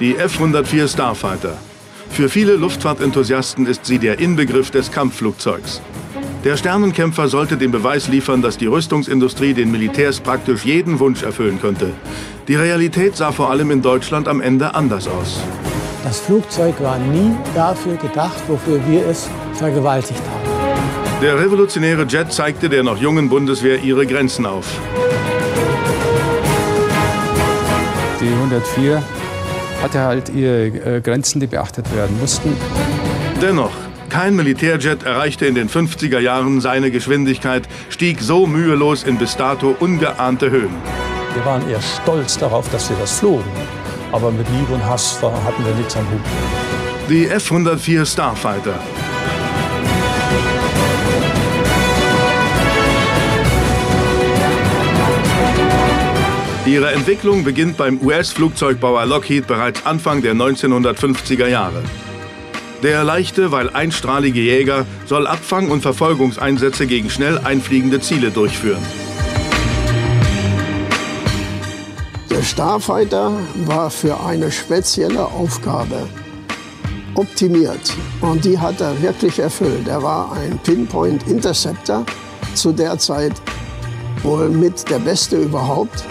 Die F-104 Starfighter. Für viele Luftfahrtenthusiasten ist sie der Inbegriff des Kampfflugzeugs. Der Sternenkämpfer sollte den Beweis liefern, dass die Rüstungsindustrie den Militärs praktisch jeden Wunsch erfüllen könnte. Die Realität sah vor allem in Deutschland am Ende anders aus. Das Flugzeug war nie dafür gedacht, wofür wir es vergewaltigt haben. Der revolutionäre Jet zeigte der noch jungen Bundeswehr ihre Grenzen auf. Die 104 hatte halt ihre äh, Grenzen, die beachtet werden mussten. Dennoch, kein Militärjet erreichte in den 50er Jahren seine Geschwindigkeit, stieg so mühelos in bis dato ungeahnte Höhen. Wir waren eher stolz darauf, dass wir das flogen. Aber mit Liebe und Hass hatten wir nichts am Hut. Die F-104 Starfighter. Ihre Entwicklung beginnt beim US-Flugzeugbauer Lockheed bereits Anfang der 1950er Jahre. Der leichte, weil einstrahlige Jäger soll Abfang- und Verfolgungseinsätze gegen schnell einfliegende Ziele durchführen. Der Starfighter war für eine spezielle Aufgabe optimiert und die hat er wirklich erfüllt. Er war ein Pinpoint Interceptor, zu der Zeit wohl mit der beste überhaupt.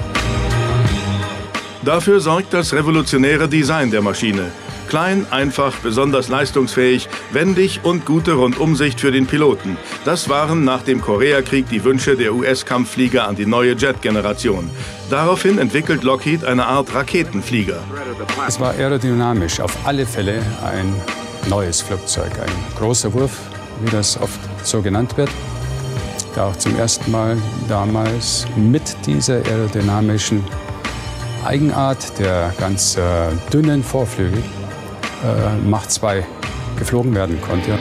Dafür sorgt das revolutionäre Design der Maschine. Klein, einfach, besonders leistungsfähig, wendig und gute Rundumsicht für den Piloten. Das waren nach dem Koreakrieg die Wünsche der US-Kampfflieger an die neue Jet-Generation. Daraufhin entwickelt Lockheed eine Art Raketenflieger. Es war aerodynamisch auf alle Fälle ein neues Flugzeug, ein großer Wurf, wie das oft so genannt wird. Da auch zum ersten Mal damals mit dieser aerodynamischen Eigenart der ganz äh, dünnen Vorflügel äh, Mach 2 geflogen werden konnte.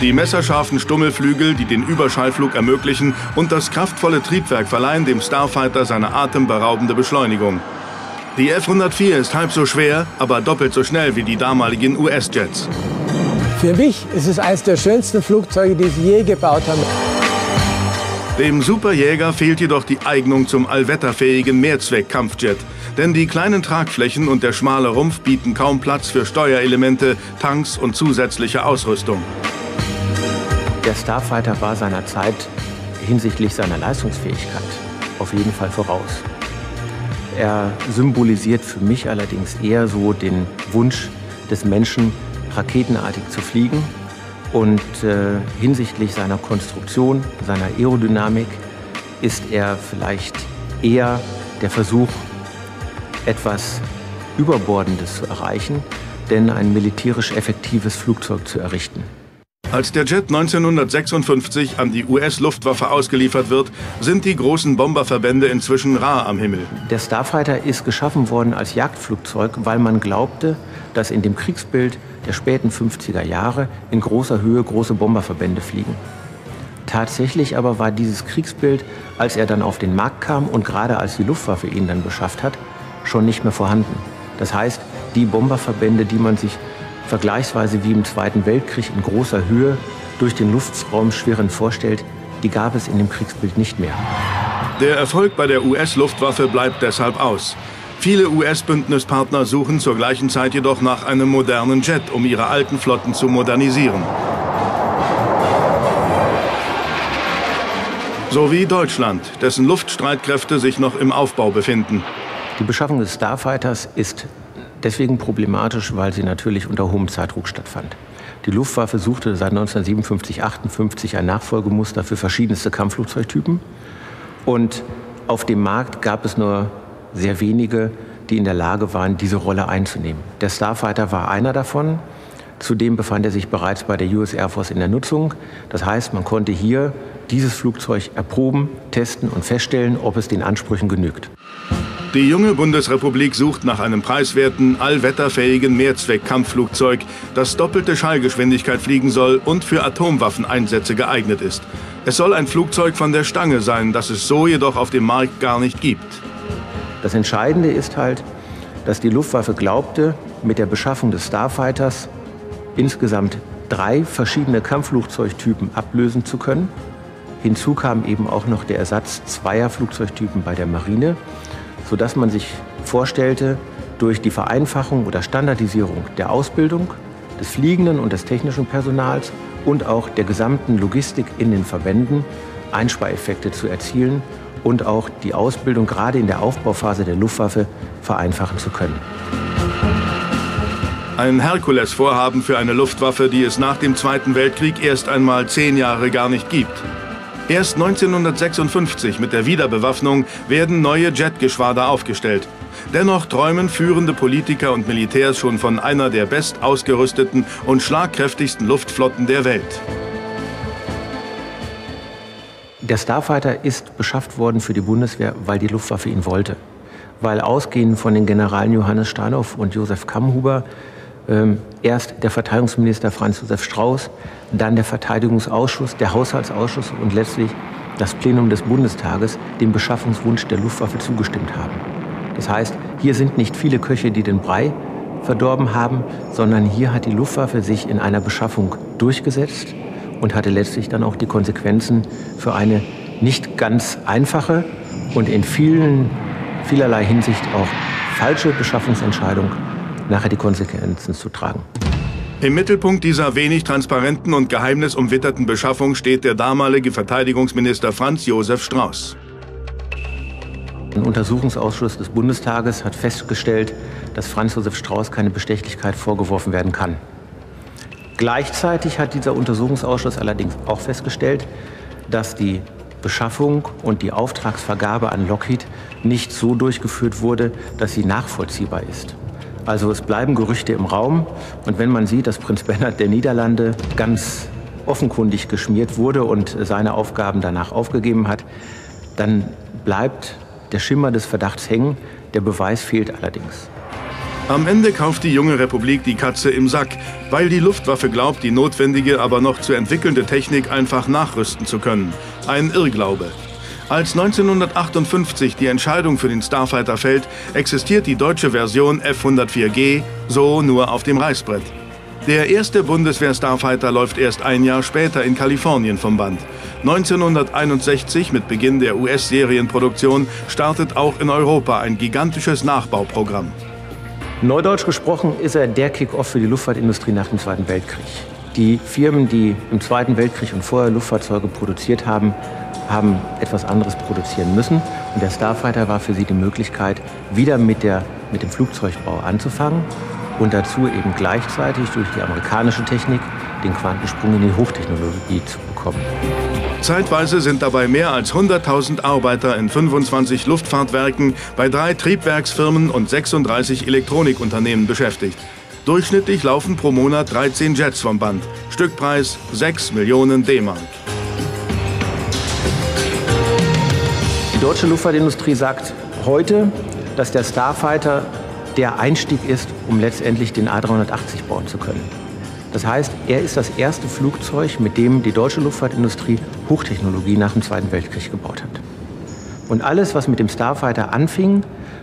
Die messerscharfen Stummelflügel, die den Überschallflug ermöglichen und das kraftvolle Triebwerk verleihen dem Starfighter seine atemberaubende Beschleunigung. Die F-104 ist halb so schwer, aber doppelt so schnell wie die damaligen US-Jets. Für mich ist es eines der schönsten Flugzeuge, die sie je gebaut haben. Dem Superjäger fehlt jedoch die Eignung zum allwetterfähigen Mehrzweck-Kampfjet. Denn die kleinen Tragflächen und der schmale Rumpf bieten kaum Platz für Steuerelemente, Tanks und zusätzliche Ausrüstung. Der Starfighter war seiner Zeit hinsichtlich seiner Leistungsfähigkeit auf jeden Fall voraus. Er symbolisiert für mich allerdings eher so den Wunsch des Menschen, raketenartig zu fliegen und äh, hinsichtlich seiner Konstruktion, seiner Aerodynamik ist er vielleicht eher der Versuch, etwas Überbordendes zu erreichen, denn ein militärisch effektives Flugzeug zu errichten. Als der Jet 1956 an die US-Luftwaffe ausgeliefert wird, sind die großen Bomberverbände inzwischen rar am Himmel. Der Starfighter ist geschaffen worden als Jagdflugzeug, weil man glaubte, dass in dem Kriegsbild der späten 50er Jahre in großer Höhe große Bomberverbände fliegen. Tatsächlich aber war dieses Kriegsbild, als er dann auf den Markt kam und gerade als die Luftwaffe ihn dann beschafft hat, schon nicht mehr vorhanden. Das heißt, die Bomberverbände, die man sich vergleichsweise wie im Zweiten Weltkrieg in großer Höhe durch den Luftraum schwirren vorstellt, die gab es in dem Kriegsbild nicht mehr. Der Erfolg bei der US-Luftwaffe bleibt deshalb aus. Viele US-Bündnispartner suchen zur gleichen Zeit jedoch nach einem modernen Jet, um ihre alten Flotten zu modernisieren. So wie Deutschland, dessen Luftstreitkräfte sich noch im Aufbau befinden. Die Beschaffung des Starfighters ist deswegen problematisch, weil sie natürlich unter hohem Zeitdruck stattfand. Die Luftwaffe suchte seit 1957, 58 ein Nachfolgemuster für verschiedenste Kampfflugzeugtypen. Und auf dem Markt gab es nur sehr wenige, die in der Lage waren, diese Rolle einzunehmen. Der Starfighter war einer davon. Zudem befand er sich bereits bei der US Air Force in der Nutzung. Das heißt, man konnte hier dieses Flugzeug erproben, testen und feststellen, ob es den Ansprüchen genügt. Die junge Bundesrepublik sucht nach einem preiswerten, allwetterfähigen Mehrzweck-Kampfflugzeug, das doppelte Schallgeschwindigkeit fliegen soll und für Atomwaffeneinsätze geeignet ist. Es soll ein Flugzeug von der Stange sein, das es so jedoch auf dem Markt gar nicht gibt. Das Entscheidende ist halt, dass die Luftwaffe glaubte, mit der Beschaffung des Starfighters insgesamt drei verschiedene Kampfflugzeugtypen ablösen zu können. Hinzu kam eben auch noch der Ersatz zweier Flugzeugtypen bei der Marine, sodass man sich vorstellte, durch die Vereinfachung oder Standardisierung der Ausbildung des fliegenden und des technischen Personals und auch der gesamten Logistik in den Verbänden Einspareffekte zu erzielen und auch die Ausbildung gerade in der Aufbauphase der Luftwaffe vereinfachen zu können. Ein Herkules-Vorhaben für eine Luftwaffe, die es nach dem Zweiten Weltkrieg erst einmal zehn Jahre gar nicht gibt. Erst 1956 mit der Wiederbewaffnung werden neue Jetgeschwader aufgestellt. Dennoch träumen führende Politiker und Militärs schon von einer der best ausgerüsteten und schlagkräftigsten Luftflotten der Welt. Der Starfighter ist beschafft worden für die Bundeswehr, weil die Luftwaffe ihn wollte. Weil ausgehend von den Generalen Johannes Steinhoff und Josef Kammhuber ähm, erst der Verteidigungsminister Franz Josef Strauß, dann der Verteidigungsausschuss, der Haushaltsausschuss und letztlich das Plenum des Bundestages dem Beschaffungswunsch der Luftwaffe zugestimmt haben. Das heißt, hier sind nicht viele Köche, die den Brei verdorben haben, sondern hier hat die Luftwaffe sich in einer Beschaffung durchgesetzt und hatte letztlich dann auch die Konsequenzen für eine nicht ganz einfache und in vielen, vielerlei Hinsicht auch falsche Beschaffungsentscheidung nachher die Konsequenzen zu tragen. Im Mittelpunkt dieser wenig transparenten und geheimnisumwitterten Beschaffung steht der damalige Verteidigungsminister Franz Josef Strauß. Ein Untersuchungsausschuss des Bundestages hat festgestellt, dass Franz Josef Strauß keine Bestechlichkeit vorgeworfen werden kann. Gleichzeitig hat dieser Untersuchungsausschuss allerdings auch festgestellt, dass die Beschaffung und die Auftragsvergabe an Lockheed nicht so durchgeführt wurde, dass sie nachvollziehbar ist. Also es bleiben Gerüchte im Raum. Und wenn man sieht, dass Prinz Bernhard der Niederlande ganz offenkundig geschmiert wurde und seine Aufgaben danach aufgegeben hat, dann bleibt der Schimmer des Verdachts hängen. Der Beweis fehlt allerdings. Am Ende kauft die junge Republik die Katze im Sack, weil die Luftwaffe glaubt, die notwendige, aber noch zu entwickelnde Technik einfach nachrüsten zu können. Ein Irrglaube. Als 1958 die Entscheidung für den Starfighter fällt, existiert die deutsche Version F-104G so nur auf dem Reißbrett. Der erste Bundeswehr-Starfighter läuft erst ein Jahr später in Kalifornien vom Band. 1961, mit Beginn der US-Serienproduktion, startet auch in Europa ein gigantisches Nachbauprogramm. Neudeutsch gesprochen ist er der Kick-off für die Luftfahrtindustrie nach dem Zweiten Weltkrieg. Die Firmen, die im Zweiten Weltkrieg und vorher Luftfahrzeuge produziert haben, haben etwas anderes produzieren müssen. Und der Starfighter war für sie die Möglichkeit, wieder mit, der, mit dem Flugzeugbau anzufangen und dazu eben gleichzeitig durch die amerikanische Technik den Quantensprung in die Hochtechnologie zu bekommen. Zeitweise sind dabei mehr als 100.000 Arbeiter in 25 Luftfahrtwerken bei drei Triebwerksfirmen und 36 Elektronikunternehmen beschäftigt. Durchschnittlich laufen pro Monat 13 Jets vom Band. Stückpreis 6 Millionen D-Mark. Die deutsche Luftfahrtindustrie sagt heute, dass der Starfighter der Einstieg ist, um letztendlich den A380 bauen zu können. Das heißt, er ist das erste Flugzeug, mit dem die deutsche Luftfahrtindustrie Hochtechnologie nach dem Zweiten Weltkrieg gebaut hat. Und alles, was mit dem Starfighter anfing,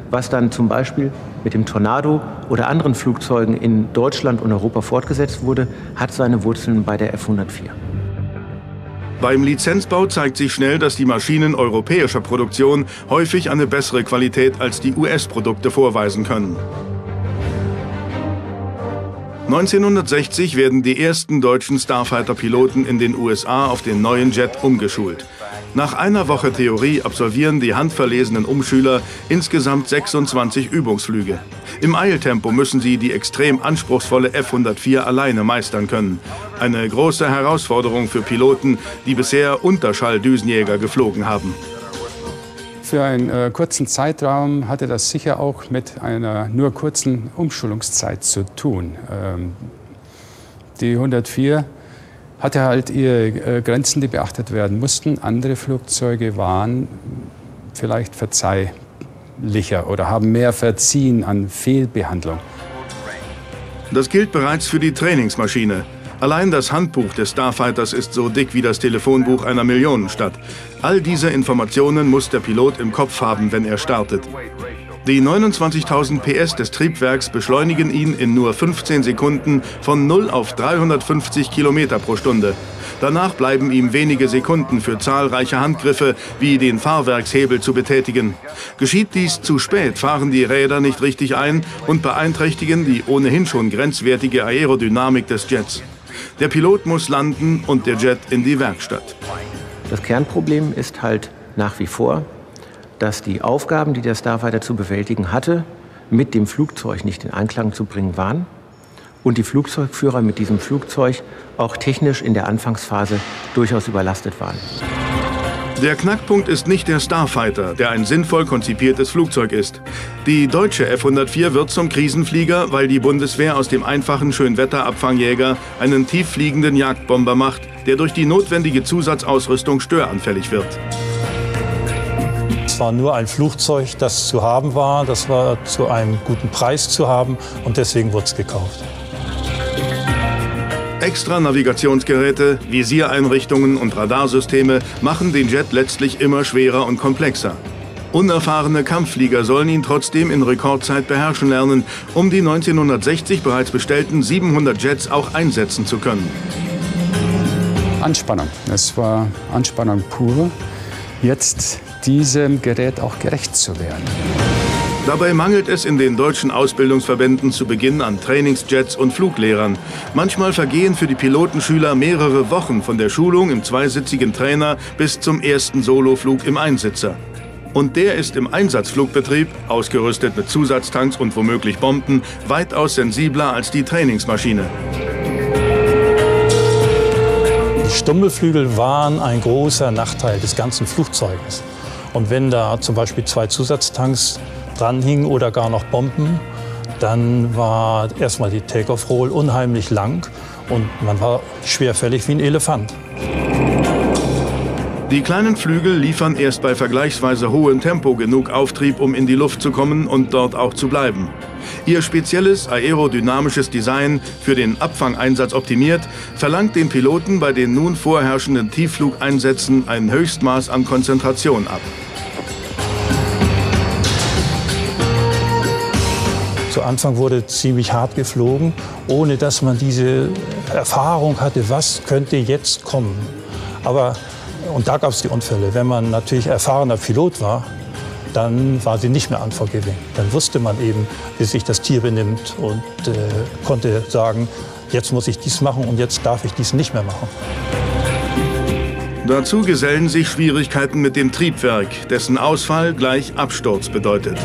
was dann zum Beispiel mit dem Tornado oder anderen Flugzeugen in Deutschland und Europa fortgesetzt wurde, hat seine Wurzeln bei der F-104. Beim Lizenzbau zeigt sich schnell, dass die Maschinen europäischer Produktion häufig eine bessere Qualität als die US-Produkte vorweisen können. 1960 werden die ersten deutschen Starfighter-Piloten in den USA auf den neuen Jet umgeschult. Nach einer Woche Theorie absolvieren die handverlesenen Umschüler insgesamt 26 Übungsflüge. Im Eiltempo müssen sie die extrem anspruchsvolle F-104 alleine meistern können. Eine große Herausforderung für Piloten, die bisher Unterschalldüsenjäger geflogen haben. Für einen äh, kurzen Zeitraum hatte das sicher auch mit einer nur kurzen Umschulungszeit zu tun. Ähm, die 104 hatte halt ihre äh, Grenzen, die beachtet werden mussten. Andere Flugzeuge waren vielleicht verzeihlicher oder haben mehr verziehen an Fehlbehandlung. Das gilt bereits für die Trainingsmaschine. Allein das Handbuch des Starfighters ist so dick wie das Telefonbuch einer Millionenstadt. All diese Informationen muss der Pilot im Kopf haben, wenn er startet. Die 29.000 PS des Triebwerks beschleunigen ihn in nur 15 Sekunden von 0 auf 350 Kilometer pro Stunde. Danach bleiben ihm wenige Sekunden für zahlreiche Handgriffe wie den Fahrwerkshebel zu betätigen. Geschieht dies zu spät, fahren die Räder nicht richtig ein und beeinträchtigen die ohnehin schon grenzwertige Aerodynamik des Jets. Der Pilot muss landen und der Jet in die Werkstatt. Das Kernproblem ist halt nach wie vor, dass die Aufgaben, die der Starfighter zu bewältigen hatte, mit dem Flugzeug nicht in Einklang zu bringen waren und die Flugzeugführer mit diesem Flugzeug auch technisch in der Anfangsphase durchaus überlastet waren. Der Knackpunkt ist nicht der Starfighter, der ein sinnvoll konzipiertes Flugzeug ist. Die deutsche F-104 wird zum Krisenflieger, weil die Bundeswehr aus dem einfachen Schönwetterabfangjäger einen tieffliegenden Jagdbomber macht, der durch die notwendige Zusatzausrüstung störanfällig wird. Es war nur ein Flugzeug, das zu haben war, das war zu einem guten Preis zu haben und deswegen wurde es gekauft. Extra Navigationsgeräte, Visiereinrichtungen und Radarsysteme machen den Jet letztlich immer schwerer und komplexer. Unerfahrene Kampfflieger sollen ihn trotzdem in Rekordzeit beherrschen lernen, um die 1960 bereits bestellten 700 Jets auch einsetzen zu können. Anspannung. Es war Anspannung pur. Jetzt diesem Gerät auch gerecht zu werden. Dabei mangelt es in den deutschen Ausbildungsverbänden zu Beginn an Trainingsjets und Fluglehrern. Manchmal vergehen für die Pilotenschüler mehrere Wochen von der Schulung im zweisitzigen Trainer bis zum ersten Soloflug im Einsitzer. Und der ist im Einsatzflugbetrieb, ausgerüstet mit Zusatztanks und womöglich Bomben, weitaus sensibler als die Trainingsmaschine. Die Stummelflügel waren ein großer Nachteil des ganzen Flugzeuges. Und wenn da zum Beispiel zwei Zusatztanks dranhingen oder gar noch Bomben, dann war erstmal die Take-off-Roll unheimlich lang und man war schwerfällig wie ein Elefant. Die kleinen Flügel liefern erst bei vergleichsweise hohem Tempo genug Auftrieb, um in die Luft zu kommen und dort auch zu bleiben. Ihr spezielles aerodynamisches Design, für den Abfangeinsatz optimiert, verlangt den Piloten bei den nun vorherrschenden Tiefflugeinsätzen ein Höchstmaß an Konzentration ab. Zu Anfang wurde ziemlich hart geflogen, ohne dass man diese Erfahrung hatte, was könnte jetzt kommen. Aber, und da gab es die Unfälle. Wenn man natürlich erfahrener Pilot war, dann war sie nicht mehr unforgiving. Dann wusste man eben, wie sich das Tier benimmt und äh, konnte sagen, jetzt muss ich dies machen und jetzt darf ich dies nicht mehr machen. Dazu gesellen sich Schwierigkeiten mit dem Triebwerk, dessen Ausfall gleich Absturz bedeutet.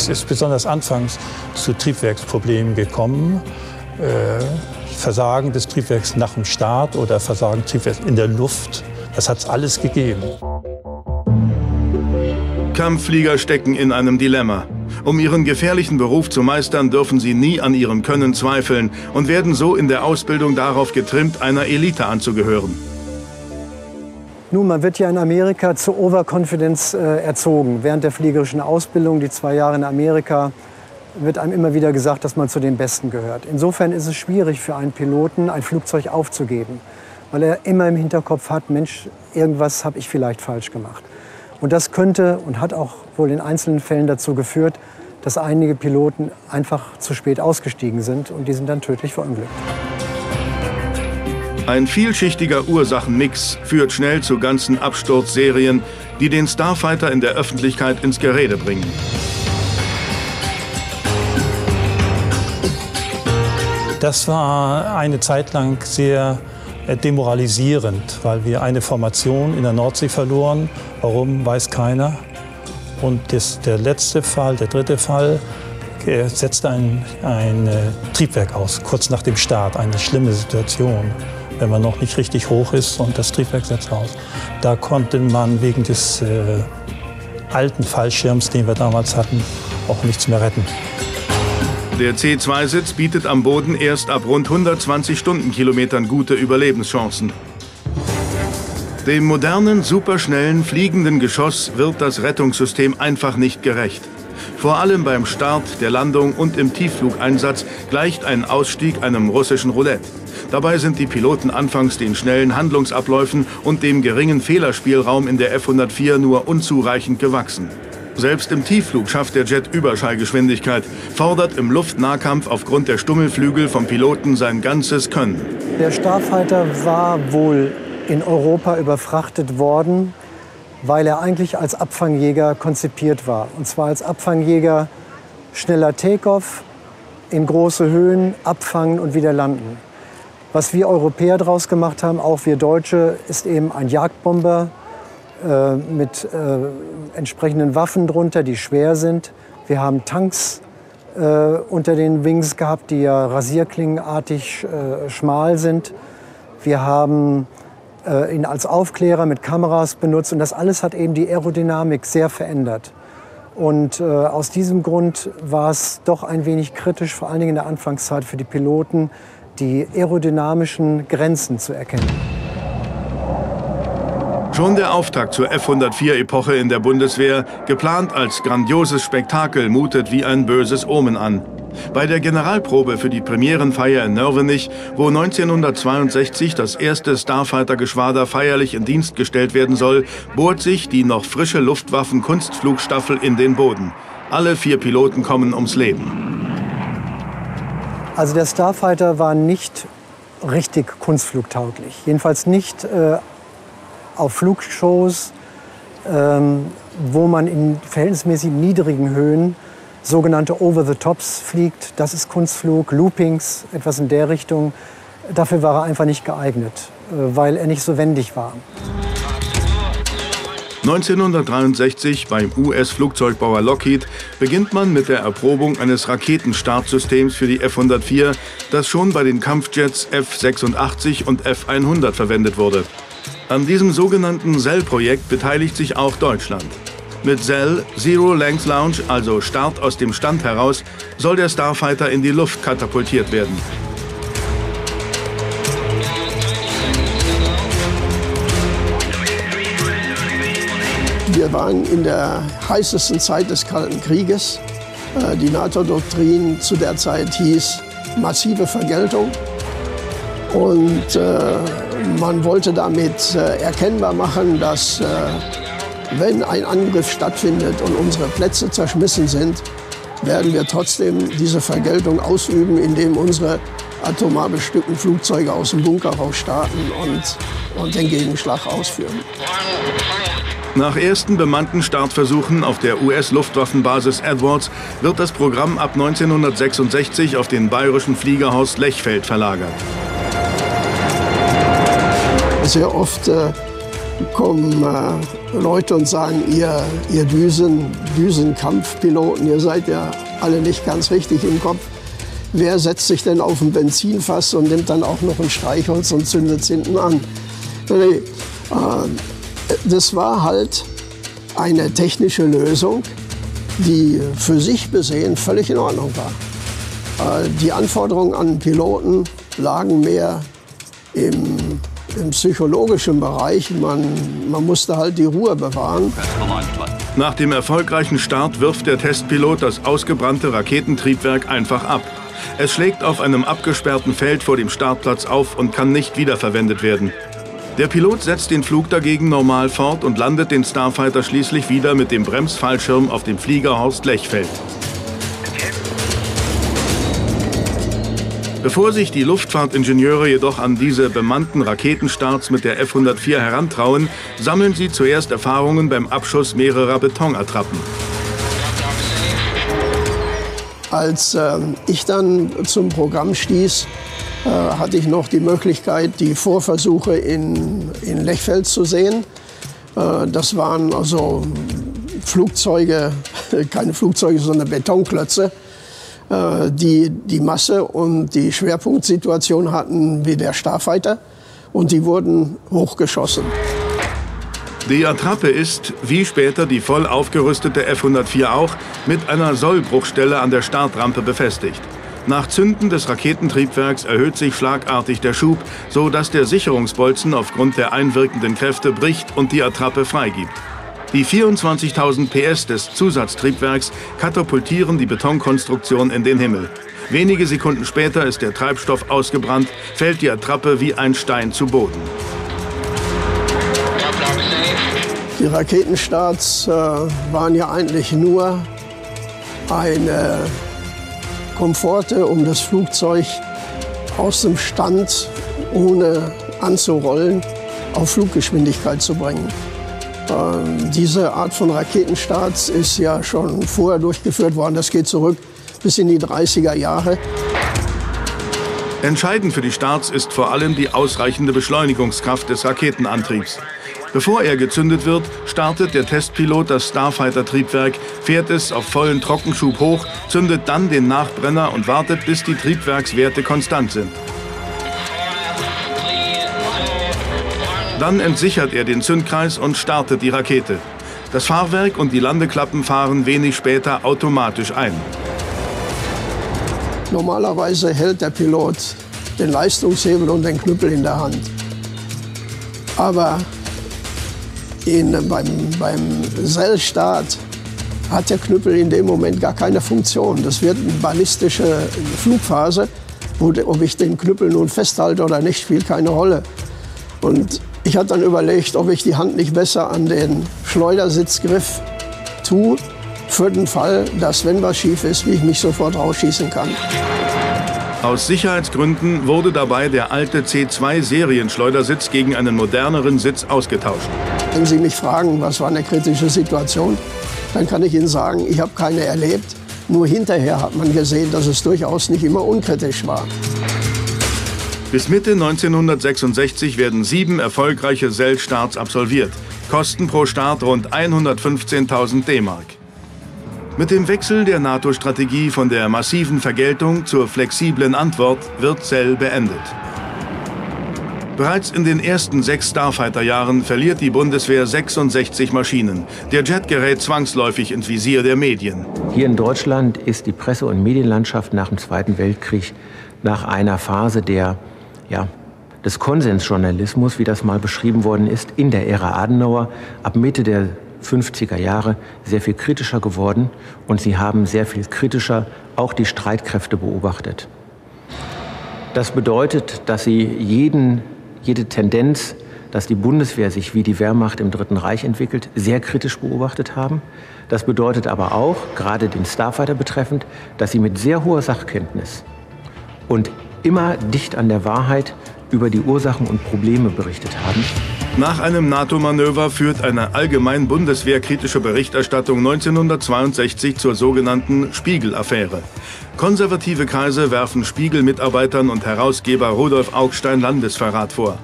Es ist besonders anfangs zu Triebwerksproblemen gekommen. Äh, Versagen des Triebwerks nach dem Start oder Versagen des Triebwerks in der Luft. Das hat es alles gegeben. Kampfflieger stecken in einem Dilemma. Um ihren gefährlichen Beruf zu meistern, dürfen sie nie an ihrem Können zweifeln und werden so in der Ausbildung darauf getrimmt, einer Elite anzugehören. Nun, man wird ja in Amerika zur Overconfidence äh, erzogen. Während der fliegerischen Ausbildung, die zwei Jahre in Amerika, wird einem immer wieder gesagt, dass man zu den Besten gehört. Insofern ist es schwierig für einen Piloten, ein Flugzeug aufzugeben, weil er immer im Hinterkopf hat, Mensch, irgendwas habe ich vielleicht falsch gemacht. Und das könnte und hat auch wohl in einzelnen Fällen dazu geführt, dass einige Piloten einfach zu spät ausgestiegen sind und die sind dann tödlich verunglückt. Ein vielschichtiger Ursachenmix führt schnell zu ganzen Absturzserien, die den Starfighter in der Öffentlichkeit ins Gerede bringen. Das war eine Zeit lang sehr äh, demoralisierend, weil wir eine Formation in der Nordsee verloren. Warum, weiß keiner. Und das, der letzte Fall, der dritte Fall, er setzte ein, ein äh, Triebwerk aus, kurz nach dem Start. Eine schlimme Situation wenn man noch nicht richtig hoch ist und das Triebwerk setzt aus. Da konnte man wegen des äh, alten Fallschirms, den wir damals hatten, auch nichts mehr retten. Der C2-Sitz bietet am Boden erst ab rund 120 Stundenkilometern gute Überlebenschancen. Dem modernen, superschnellen, fliegenden Geschoss wird das Rettungssystem einfach nicht gerecht. Vor allem beim Start, der Landung und im Tiefflugeinsatz gleicht ein Ausstieg einem russischen Roulette. Dabei sind die Piloten anfangs den schnellen Handlungsabläufen und dem geringen Fehlerspielraum in der F-104 nur unzureichend gewachsen. Selbst im Tiefflug schafft der Jet Überschallgeschwindigkeit, fordert im Luftnahkampf aufgrund der Stummelflügel vom Piloten sein ganzes Können. Der Starfighter war wohl in Europa überfrachtet worden, weil er eigentlich als Abfangjäger konzipiert war. Und zwar als Abfangjäger schneller Takeoff, in große Höhen abfangen und wieder landen. Was wir Europäer daraus gemacht haben, auch wir Deutsche, ist eben ein Jagdbomber äh, mit äh, entsprechenden Waffen drunter, die schwer sind. Wir haben Tanks äh, unter den Wings gehabt, die ja rasierklingenartig äh, schmal sind. Wir haben äh, ihn als Aufklärer mit Kameras benutzt und das alles hat eben die Aerodynamik sehr verändert. Und äh, aus diesem Grund war es doch ein wenig kritisch, vor allen Dingen in der Anfangszeit für die Piloten, die aerodynamischen Grenzen zu erkennen. Schon der Auftakt zur F-104-Epoche in der Bundeswehr, geplant als grandioses Spektakel, mutet wie ein böses Omen an. Bei der Generalprobe für die Premierenfeier in Nörvenich, wo 1962 das erste Starfighter-Geschwader feierlich in Dienst gestellt werden soll, bohrt sich die noch frische Luftwaffen-Kunstflugstaffel in den Boden. Alle vier Piloten kommen ums Leben. Also der Starfighter war nicht richtig kunstflugtauglich. Jedenfalls nicht äh, auf Flugshows, ähm, wo man in verhältnismäßig niedrigen Höhen sogenannte Over-the-Tops fliegt. Das ist Kunstflug, Loopings, etwas in der Richtung. Dafür war er einfach nicht geeignet, äh, weil er nicht so wendig war. 1963 beim US-Flugzeugbauer Lockheed beginnt man mit der Erprobung eines Raketenstartsystems für die F-104, das schon bei den Kampfjets F-86 und F-100 verwendet wurde. An diesem sogenannten SEL-Projekt beteiligt sich auch Deutschland. Mit SEL, Zero Length Launch, also Start aus dem Stand heraus, soll der Starfighter in die Luft katapultiert werden. Wir waren in der heißesten Zeit des Kalten Krieges. Äh, die NATO-Doktrin zu der Zeit hieß massive Vergeltung. Und äh, man wollte damit äh, erkennbar machen, dass wenn ein Angriff stattfindet und unsere Plätze zerschmissen sind, werden wir trotzdem diese Vergeltung ausüben, indem unsere atomar bestückten Flugzeuge aus dem Bunker raus starten und, und den Gegenschlag ausführen. Nach ersten bemannten Startversuchen auf der US-Luftwaffenbasis Edwards wird das Programm ab 1966 auf den bayerischen Fliegerhaus Lechfeld verlagert. Sehr oft äh, kommen äh, Leute und sagen, ihr, ihr Düsen, Düsenkampfpiloten, ihr seid ja alle nicht ganz richtig im Kopf. Wer setzt sich denn auf ein Benzinfass und nimmt dann auch noch ein Streichholz und zündet es hinten an? Nee, äh, das war halt eine technische Lösung, die für sich besehen völlig in Ordnung war. Äh, die Anforderungen an Piloten lagen mehr im im psychologischen Bereich. Man, man musste halt die Ruhe bewahren. Nach dem erfolgreichen Start wirft der Testpilot das ausgebrannte Raketentriebwerk einfach ab. Es schlägt auf einem abgesperrten Feld vor dem Startplatz auf und kann nicht wiederverwendet werden. Der Pilot setzt den Flug dagegen normal fort und landet den Starfighter schließlich wieder mit dem Bremsfallschirm auf dem Fliegerhorst Lechfeld. Bevor sich die Luftfahrtingenieure jedoch an diese bemannten Raketenstarts mit der F-104 herantrauen, sammeln sie zuerst Erfahrungen beim Abschuss mehrerer Betonattrappen. Als äh, ich dann zum Programm stieß, hatte ich noch die Möglichkeit, die Vorversuche in, in Lechfeld zu sehen. Äh, das waren also Flugzeuge, keine Flugzeuge, sondern Betonklötze äh, die die Masse und die Schwerpunktsituation hatten wie der Starfighter und die wurden hochgeschossen. Die Attrappe ist, wie später die voll aufgerüstete F-104 auch, mit einer Sollbruchstelle an der Startrampe befestigt. Nach Zünden des Raketentriebwerks erhöht sich schlagartig der Schub, so dass der Sicherungsbolzen aufgrund der einwirkenden Kräfte bricht und die Attrappe freigibt. Die 24.000 PS des Zusatztriebwerks katapultieren die Betonkonstruktion in den Himmel. Wenige Sekunden später ist der Treibstoff ausgebrannt, fällt die Attrappe wie ein Stein zu Boden. Die Raketenstarts äh, waren ja eigentlich nur eine Komforte, um das Flugzeug aus dem Stand ohne anzurollen auf Fluggeschwindigkeit zu bringen. Ähm, diese Art von Raketenstarts ist ja schon vorher durchgeführt worden. Das geht zurück bis in die 30er Jahre. Entscheidend für die Starts ist vor allem die ausreichende Beschleunigungskraft des Raketenantriebs. Bevor er gezündet wird, startet der Testpilot das Starfighter-Triebwerk, fährt es auf vollen Trockenschub hoch, zündet dann den Nachbrenner und wartet, bis die Triebwerkswerte konstant sind. Dann entsichert er den Zündkreis und startet die Rakete. Das Fahrwerk und die Landeklappen fahren wenig später automatisch ein. Normalerweise hält der Pilot den Leistungshebel und den Knüppel in der Hand. Aber in, beim, beim Sellstart hat der Knüppel in dem Moment gar keine Funktion. Das wird eine ballistische Flugphase. Ob ich den Knüppel nun festhalte oder nicht, spielt keine Rolle. Und ich habe dann überlegt, ob ich die Hand nicht besser an den Schleudersitzgriff tue, für den Fall, dass, wenn was schief ist, wie ich mich sofort rausschießen kann. Aus Sicherheitsgründen wurde dabei der alte C2-Serienschleudersitz gegen einen moderneren Sitz ausgetauscht. Wenn Sie mich fragen, was war eine kritische Situation, dann kann ich Ihnen sagen, ich habe keine erlebt. Nur hinterher hat man gesehen, dass es durchaus nicht immer unkritisch war. Bis Mitte 1966 werden sieben erfolgreiche Cell-Starts absolviert. Kosten pro Start rund 115.000 D-Mark. Mit dem Wechsel der NATO-Strategie von der massiven Vergeltung zur flexiblen Antwort wird Cell beendet. Bereits in den ersten sechs Starfighter-Jahren verliert die Bundeswehr 66 Maschinen. Der Jet gerät zwangsläufig ins Visier der Medien. Hier in Deutschland ist die Presse- und Medienlandschaft nach dem Zweiten Weltkrieg nach einer Phase der ja, des Konsensjournalismus, wie das mal beschrieben worden ist, in der Ära Adenauer ab Mitte der 50er Jahre sehr viel kritischer geworden und sie haben sehr viel kritischer auch die Streitkräfte beobachtet. Das bedeutet, dass sie jeden, jede Tendenz, dass die Bundeswehr sich wie die Wehrmacht im Dritten Reich entwickelt, sehr kritisch beobachtet haben. Das bedeutet aber auch, gerade den Starfighter betreffend, dass sie mit sehr hoher Sachkenntnis und immer dicht an der Wahrheit über die Ursachen und Probleme berichtet haben. Nach einem NATO-Manöver führt eine allgemein bundeswehrkritische Berichterstattung 1962 zur sogenannten Spiegel-Affäre. Konservative Kreise werfen Spiegel-Mitarbeitern und Herausgeber Rudolf Augstein Landesverrat vor.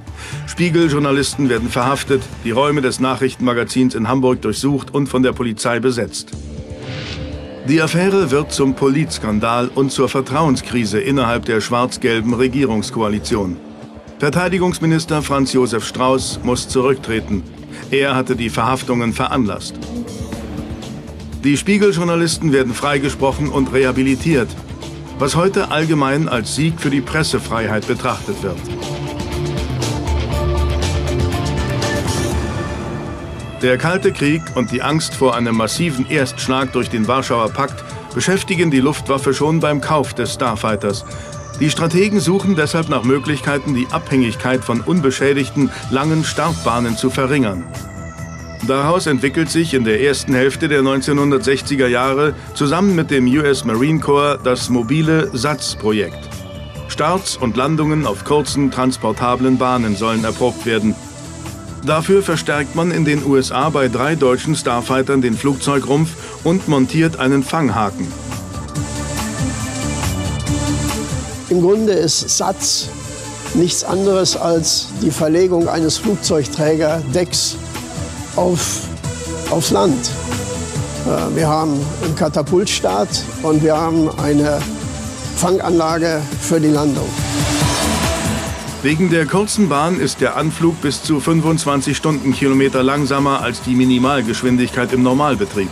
Spiegel-Journalisten werden verhaftet, die Räume des Nachrichtenmagazins in Hamburg durchsucht und von der Polizei besetzt. Die Affäre wird zum Politskandal und zur Vertrauenskrise innerhalb der schwarz-gelben Regierungskoalition. Verteidigungsminister Franz Josef Strauß muss zurücktreten. Er hatte die Verhaftungen veranlasst. Die Spiegeljournalisten werden freigesprochen und rehabilitiert, was heute allgemein als Sieg für die Pressefreiheit betrachtet wird. Der Kalte Krieg und die Angst vor einem massiven Erstschlag durch den Warschauer Pakt beschäftigen die Luftwaffe schon beim Kauf des Starfighters. Die Strategen suchen deshalb nach Möglichkeiten, die Abhängigkeit von unbeschädigten, langen Startbahnen zu verringern. Daraus entwickelt sich in der ersten Hälfte der 1960er Jahre zusammen mit dem US Marine Corps das mobile SATS-Projekt. Starts und Landungen auf kurzen, transportablen Bahnen sollen erprobt werden – Dafür verstärkt man in den USA bei drei deutschen Starfightern den Flugzeugrumpf und montiert einen Fanghaken. Im Grunde ist Satz nichts anderes als die Verlegung eines Flugzeugträgerdecks auf, aufs Land. Äh, wir haben einen Katapultstart und wir haben eine Fanganlage für die Landung. Wegen der kurzen Bahn ist der Anflug bis zu 25 Stundenkilometer langsamer als die Minimalgeschwindigkeit im Normalbetrieb.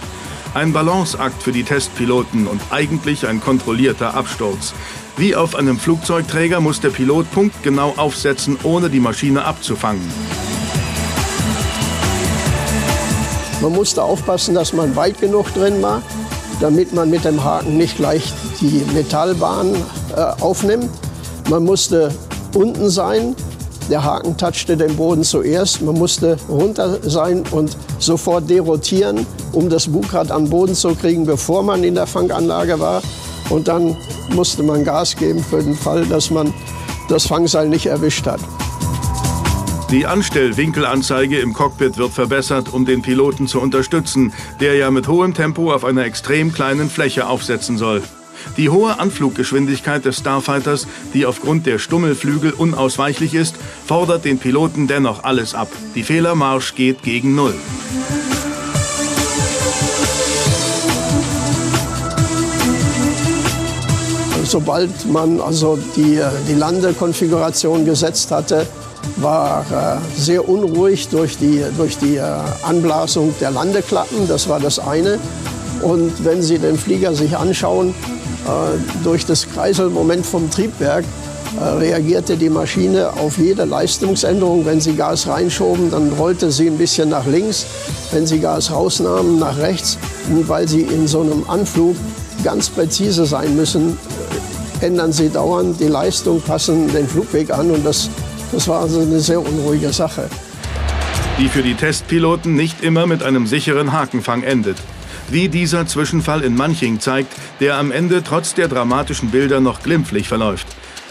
Ein Balanceakt für die Testpiloten und eigentlich ein kontrollierter Absturz. Wie auf einem Flugzeugträger muss der Pilot punktgenau aufsetzen, ohne die Maschine abzufangen. Man musste aufpassen, dass man weit genug drin war, damit man mit dem Haken nicht gleich die Metallbahn äh, aufnimmt. Man musste unten sein, Der Haken touchte den Boden zuerst. Man musste runter sein und sofort derotieren, um das Bugrad den Boden zu kriegen, bevor man in der Fanganlage war. Und dann musste man Gas geben für den Fall, dass man das Fangseil nicht erwischt hat. Die Anstellwinkelanzeige im Cockpit wird verbessert, um den Piloten zu unterstützen, der ja mit hohem Tempo auf einer extrem kleinen Fläche aufsetzen soll. Die hohe Anfluggeschwindigkeit des Starfighters, die aufgrund der Stummelflügel unausweichlich ist, fordert den Piloten dennoch alles ab. Die Fehlermarsch geht gegen Null. Sobald man also die, die Landekonfiguration gesetzt hatte, war äh, sehr unruhig durch die, durch die äh, Anblasung der Landeklappen. Das war das eine. Und wenn Sie den Flieger sich anschauen, äh, durch das Kreiselmoment vom Triebwerk äh, reagierte die Maschine auf jede Leistungsänderung. Wenn Sie Gas reinschoben, dann rollte sie ein bisschen nach links. Wenn Sie Gas rausnahmen, nach rechts. Und weil Sie in so einem Anflug ganz präzise sein müssen, ändern Sie dauernd die Leistung, passen den Flugweg an. Und das das war also eine sehr unruhige Sache. Die für die Testpiloten nicht immer mit einem sicheren Hakenfang endet. Wie dieser Zwischenfall in Manching zeigt, der am Ende trotz der dramatischen Bilder noch glimpflich verläuft.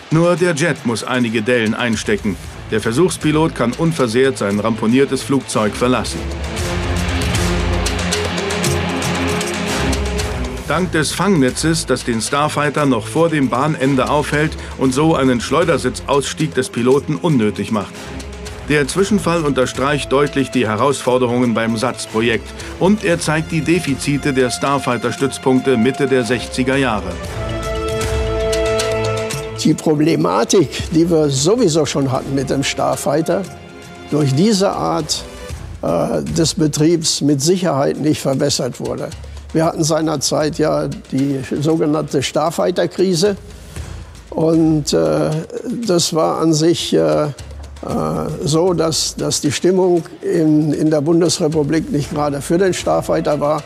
Nur der Jet muss einige Dellen einstecken. Der Versuchspilot kann unversehrt sein ramponiertes Flugzeug verlassen. Dank des Fangnetzes, das den Starfighter noch vor dem Bahnende aufhält und so einen Schleudersitzausstieg des Piloten unnötig macht. Der Zwischenfall unterstreicht deutlich die Herausforderungen beim Satzprojekt und er zeigt die Defizite der Starfighter-Stützpunkte Mitte der 60er Jahre. Die Problematik, die wir sowieso schon hatten mit dem Starfighter, durch diese Art äh, des Betriebs mit Sicherheit nicht verbessert wurde. Wir hatten seinerzeit ja die sogenannte Starfighter-Krise. Und äh, das war an sich äh, äh, so, dass, dass die Stimmung in, in der Bundesrepublik nicht gerade für den Starfighter war.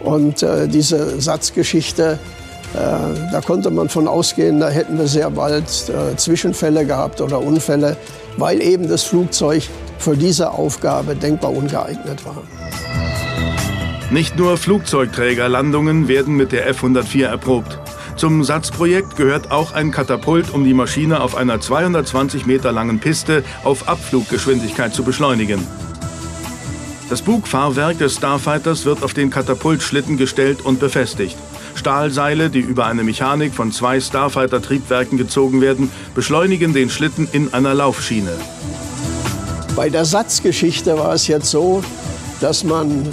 Und äh, diese Satzgeschichte, äh, da konnte man von ausgehen, da hätten wir sehr bald äh, Zwischenfälle gehabt oder Unfälle, weil eben das Flugzeug für diese Aufgabe denkbar ungeeignet war. Nicht nur Flugzeugträgerlandungen werden mit der F-104 erprobt. Zum Satzprojekt gehört auch ein Katapult, um die Maschine auf einer 220 Meter langen Piste auf Abfluggeschwindigkeit zu beschleunigen. Das Bugfahrwerk des Starfighters wird auf den Katapultschlitten gestellt und befestigt. Stahlseile, die über eine Mechanik von zwei Starfighter-Triebwerken gezogen werden, beschleunigen den Schlitten in einer Laufschiene. Bei der Satzgeschichte war es jetzt so, dass man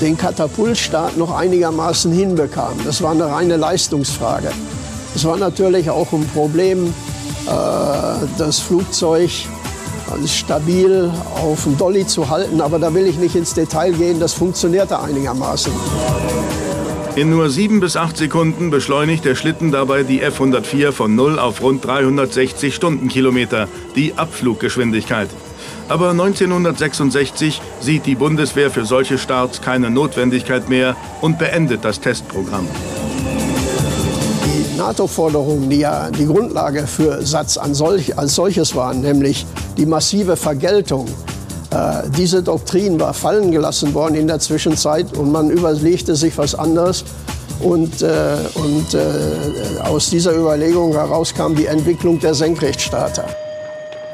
den Katapultstart noch einigermaßen hinbekam. Das war eine reine Leistungsfrage. Es war natürlich auch ein Problem, äh, das Flugzeug stabil auf dem Dolly zu halten. Aber da will ich nicht ins Detail gehen, das funktionierte einigermaßen. In nur sieben bis acht Sekunden beschleunigt der Schlitten dabei die F-104 von 0 auf rund 360 Stundenkilometer, die Abfluggeschwindigkeit. Aber 1966 sieht die Bundeswehr für solche Starts keine Notwendigkeit mehr und beendet das Testprogramm. Die NATO-Forderungen, die ja die Grundlage für Satz solch, als solches waren, nämlich die massive Vergeltung, äh, diese Doktrin war fallen gelassen worden in der Zwischenzeit und man überlegte sich was anderes. Und, äh, und äh, aus dieser Überlegung heraus kam die Entwicklung der Senkrechtstarter.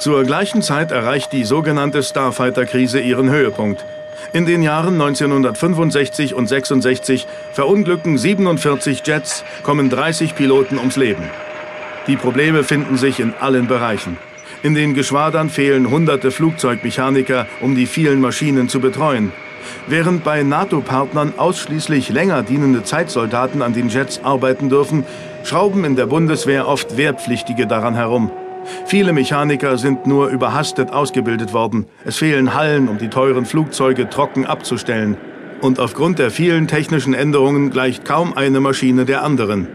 Zur gleichen Zeit erreicht die sogenannte Starfighter-Krise ihren Höhepunkt. In den Jahren 1965 und 66 verunglücken 47 Jets, kommen 30 Piloten ums Leben. Die Probleme finden sich in allen Bereichen. In den Geschwadern fehlen hunderte Flugzeugmechaniker, um die vielen Maschinen zu betreuen. Während bei NATO-Partnern ausschließlich länger dienende Zeitsoldaten an den Jets arbeiten dürfen, schrauben in der Bundeswehr oft Wehrpflichtige daran herum. Viele Mechaniker sind nur überhastet ausgebildet worden. Es fehlen Hallen, um die teuren Flugzeuge trocken abzustellen. Und aufgrund der vielen technischen Änderungen gleicht kaum eine Maschine der anderen.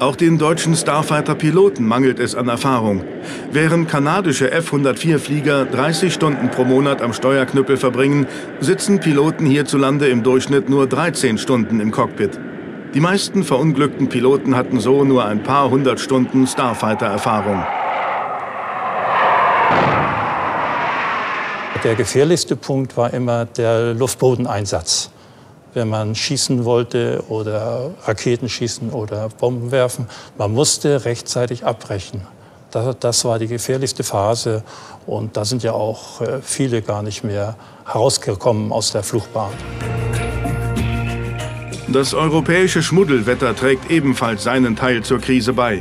Auch den deutschen Starfighter-Piloten mangelt es an Erfahrung. Während kanadische F-104-Flieger 30 Stunden pro Monat am Steuerknüppel verbringen, sitzen Piloten hierzulande im Durchschnitt nur 13 Stunden im Cockpit. Die meisten verunglückten Piloten hatten so nur ein paar hundert Stunden Starfighter-Erfahrung. Der gefährlichste Punkt war immer der Luftbodeneinsatz. Wenn man schießen wollte oder Raketen schießen oder Bomben werfen, man musste rechtzeitig abbrechen. Das, das war die gefährlichste Phase und da sind ja auch äh, viele gar nicht mehr herausgekommen aus der Flugbahn. Das europäische Schmuddelwetter trägt ebenfalls seinen Teil zur Krise bei.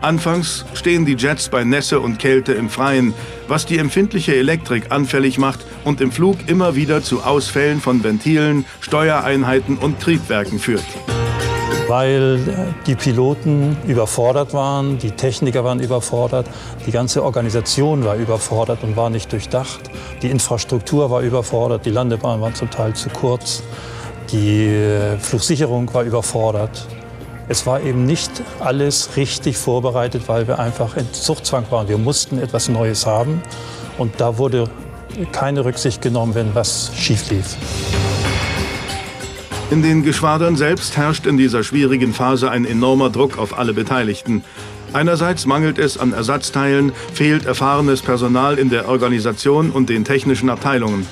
Anfangs stehen die Jets bei Nässe und Kälte im Freien, was die empfindliche Elektrik anfällig macht und im Flug immer wieder zu Ausfällen von Ventilen, Steuereinheiten und Triebwerken führt. Weil die Piloten überfordert waren, die Techniker waren überfordert, die ganze Organisation war überfordert und war nicht durchdacht, die Infrastruktur war überfordert, die Landebahnen waren zum Teil zu kurz. Die äh, Flugsicherung war überfordert. Es war eben nicht alles richtig vorbereitet, weil wir einfach in Zuchtzwang waren. Wir mussten etwas Neues haben und da wurde keine Rücksicht genommen, wenn was schief lief. In den Geschwadern selbst herrscht in dieser schwierigen Phase ein enormer Druck auf alle Beteiligten. Einerseits mangelt es an Ersatzteilen, fehlt erfahrenes Personal in der Organisation und den technischen Abteilungen.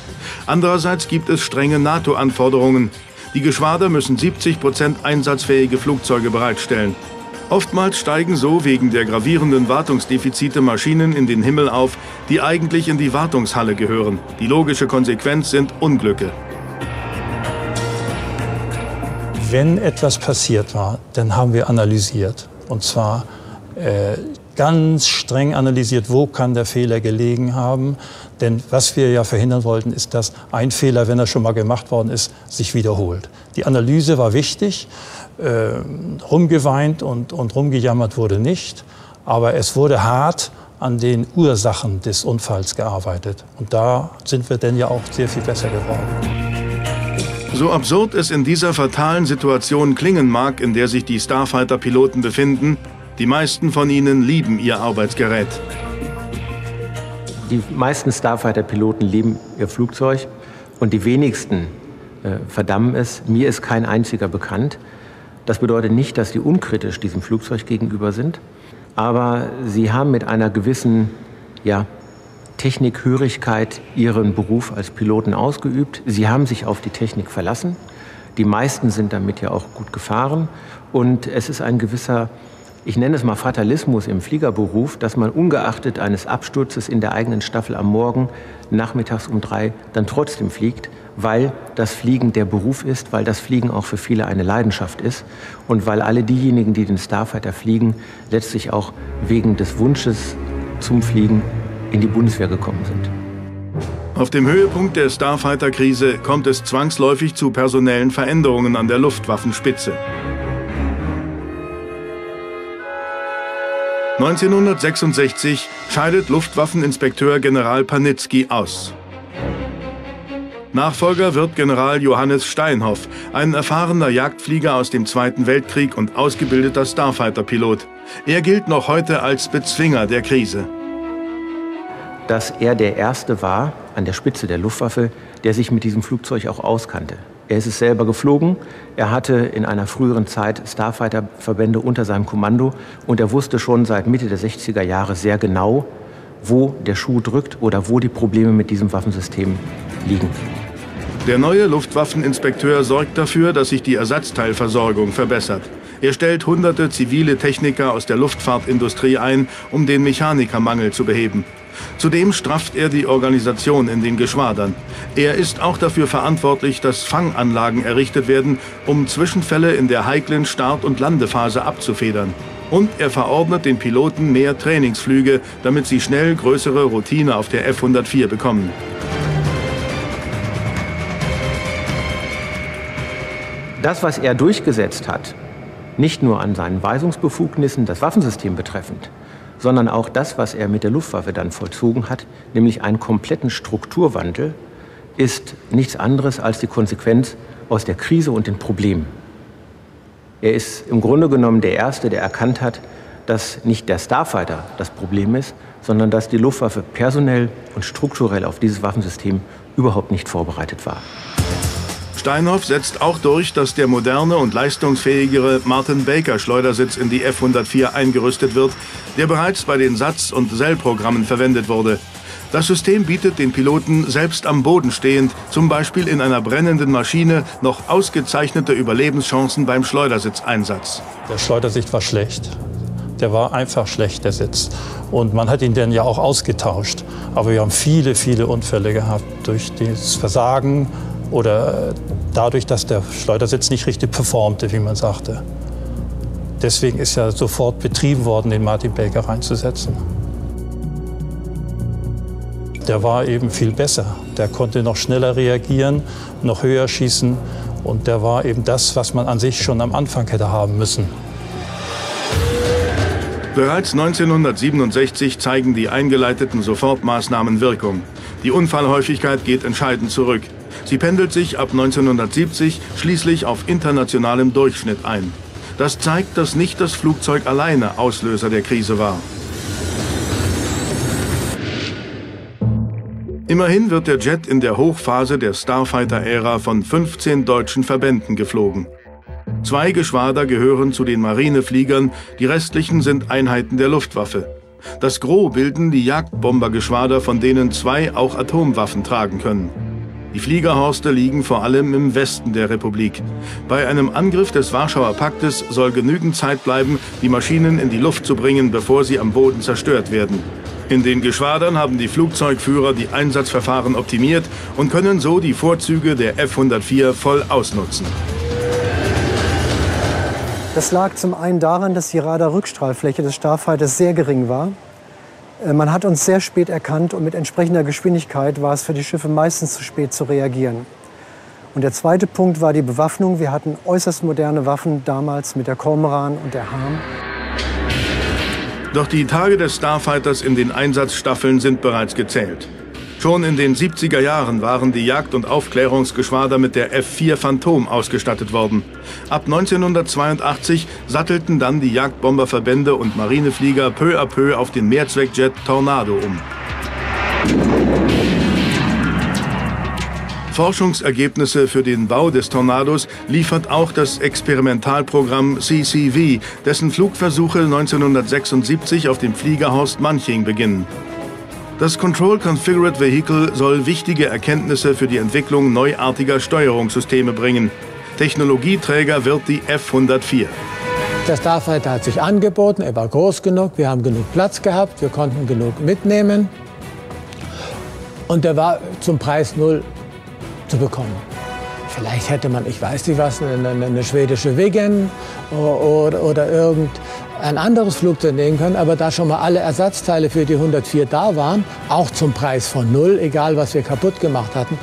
Andererseits gibt es strenge NATO-Anforderungen. Die Geschwader müssen 70 Prozent einsatzfähige Flugzeuge bereitstellen. Oftmals steigen so wegen der gravierenden Wartungsdefizite Maschinen in den Himmel auf, die eigentlich in die Wartungshalle gehören. Die logische Konsequenz sind Unglücke. Wenn etwas passiert war, dann haben wir analysiert. Und zwar äh, ganz streng analysiert, wo kann der Fehler gelegen haben. Denn was wir ja verhindern wollten, ist, dass ein Fehler, wenn er schon mal gemacht worden ist, sich wiederholt. Die Analyse war wichtig. Äh, rumgeweint und, und rumgejammert wurde nicht. Aber es wurde hart an den Ursachen des Unfalls gearbeitet. Und da sind wir denn ja auch sehr viel besser geworden. So absurd es in dieser fatalen Situation klingen mag, in der sich die Starfighter-Piloten befinden, die meisten von ihnen lieben ihr Arbeitsgerät. Die meisten Starfighter-Piloten lieben ihr Flugzeug und die wenigsten äh, verdammen es. Mir ist kein einziger bekannt. Das bedeutet nicht, dass sie unkritisch diesem Flugzeug gegenüber sind, aber sie haben mit einer gewissen ja, Technikhörigkeit ihren Beruf als Piloten ausgeübt. Sie haben sich auf die Technik verlassen. Die meisten sind damit ja auch gut gefahren und es ist ein gewisser ich nenne es mal Fatalismus im Fliegerberuf, dass man ungeachtet eines Absturzes in der eigenen Staffel am Morgen nachmittags um drei dann trotzdem fliegt, weil das Fliegen der Beruf ist, weil das Fliegen auch für viele eine Leidenschaft ist und weil alle diejenigen, die den Starfighter fliegen, letztlich auch wegen des Wunsches zum Fliegen in die Bundeswehr gekommen sind. Auf dem Höhepunkt der Starfighter-Krise kommt es zwangsläufig zu personellen Veränderungen an der Luftwaffenspitze. 1966 scheidet Luftwaffeninspekteur General Panitzky aus. Nachfolger wird General Johannes Steinhoff, ein erfahrener Jagdflieger aus dem Zweiten Weltkrieg und ausgebildeter Starfighter-Pilot. Er gilt noch heute als Bezwinger der Krise. Dass er der Erste war an der Spitze der Luftwaffe, der sich mit diesem Flugzeug auch auskannte. Er ist es selber geflogen. Er hatte in einer früheren Zeit Starfighter-Verbände unter seinem Kommando und er wusste schon seit Mitte der 60er Jahre sehr genau, wo der Schuh drückt oder wo die Probleme mit diesem Waffensystem liegen. Der neue Luftwaffeninspekteur sorgt dafür, dass sich die Ersatzteilversorgung verbessert. Er stellt hunderte zivile Techniker aus der Luftfahrtindustrie ein, um den Mechanikermangel zu beheben. Zudem strafft er die Organisation in den Geschwadern. Er ist auch dafür verantwortlich, dass Fanganlagen errichtet werden, um Zwischenfälle in der heiklen Start- und Landephase abzufedern. Und er verordnet den Piloten mehr Trainingsflüge, damit sie schnell größere Routine auf der F-104 bekommen. Das, was er durchgesetzt hat, nicht nur an seinen Weisungsbefugnissen das Waffensystem betreffend, sondern auch das, was er mit der Luftwaffe dann vollzogen hat, nämlich einen kompletten Strukturwandel, ist nichts anderes als die Konsequenz aus der Krise und den Problemen. Er ist im Grunde genommen der Erste, der erkannt hat, dass nicht der Starfighter das Problem ist, sondern dass die Luftwaffe personell und strukturell auf dieses Waffensystem überhaupt nicht vorbereitet war. Steinhoff setzt auch durch, dass der moderne und leistungsfähigere Martin Baker Schleudersitz in die F-104 eingerüstet wird, der bereits bei den Satz- und Sell-Programmen verwendet wurde. Das System bietet den Piloten selbst am Boden stehend, zum Beispiel in einer brennenden Maschine, noch ausgezeichnete Überlebenschancen beim Schleudersitzeinsatz. Der Schleudersitz war schlecht. Der war einfach schlecht, der Sitz. Und man hat ihn dann ja auch ausgetauscht. Aber wir haben viele, viele Unfälle gehabt durch das Versagen oder dadurch, dass der Schleudersitz nicht richtig performte, wie man sagte. Deswegen ist ja sofort betrieben worden, den Martin Baker reinzusetzen. Der war eben viel besser. Der konnte noch schneller reagieren, noch höher schießen. Und der war eben das, was man an sich schon am Anfang hätte haben müssen. Bereits 1967 zeigen die eingeleiteten Sofortmaßnahmen Wirkung. Die Unfallhäufigkeit geht entscheidend zurück. Sie pendelt sich ab 1970 schließlich auf internationalem Durchschnitt ein. Das zeigt, dass nicht das Flugzeug alleine Auslöser der Krise war. Immerhin wird der Jet in der Hochphase der Starfighter-Ära von 15 deutschen Verbänden geflogen. Zwei Geschwader gehören zu den Marinefliegern, die restlichen sind Einheiten der Luftwaffe. Das Gros bilden die Jagdbombergeschwader, von denen zwei auch Atomwaffen tragen können. Die Fliegerhorste liegen vor allem im Westen der Republik. Bei einem Angriff des Warschauer Paktes soll genügend Zeit bleiben, die Maschinen in die Luft zu bringen, bevor sie am Boden zerstört werden. In den Geschwadern haben die Flugzeugführer die Einsatzverfahren optimiert und können so die Vorzüge der F-104 voll ausnutzen. Das lag zum einen daran, dass die Radarrückstrahlfläche des Starfighters sehr gering war man hat uns sehr spät erkannt und mit entsprechender Geschwindigkeit war es für die Schiffe meistens zu spät zu reagieren. Und der zweite Punkt war die Bewaffnung. Wir hatten äußerst moderne Waffen damals mit der Kormoran und der Harm. Doch die Tage des Starfighters in den Einsatzstaffeln sind bereits gezählt. Schon in den 70er Jahren waren die Jagd- und Aufklärungsgeschwader mit der F-4 Phantom ausgestattet worden. Ab 1982 sattelten dann die Jagdbomberverbände und Marineflieger peu à peu auf den Mehrzweckjet Tornado um. Forschungsergebnisse für den Bau des Tornados liefert auch das Experimentalprogramm CCV, dessen Flugversuche 1976 auf dem Fliegerhorst Manching beginnen. Das Control Configured Vehicle soll wichtige Erkenntnisse für die Entwicklung neuartiger Steuerungssysteme bringen. Technologieträger wird die F-104. Der Starfighter hat sich angeboten, er war groß genug, wir haben genug Platz gehabt, wir konnten genug mitnehmen. Und er war zum Preis Null zu bekommen. Vielleicht hätte man, ich weiß nicht was, eine, eine schwedische Wegen oder, oder irgend ein anderes Flugzeug nehmen können, aber da schon mal alle Ersatzteile für die 104 da waren, auch zum Preis von null, egal was wir kaputt gemacht hatten,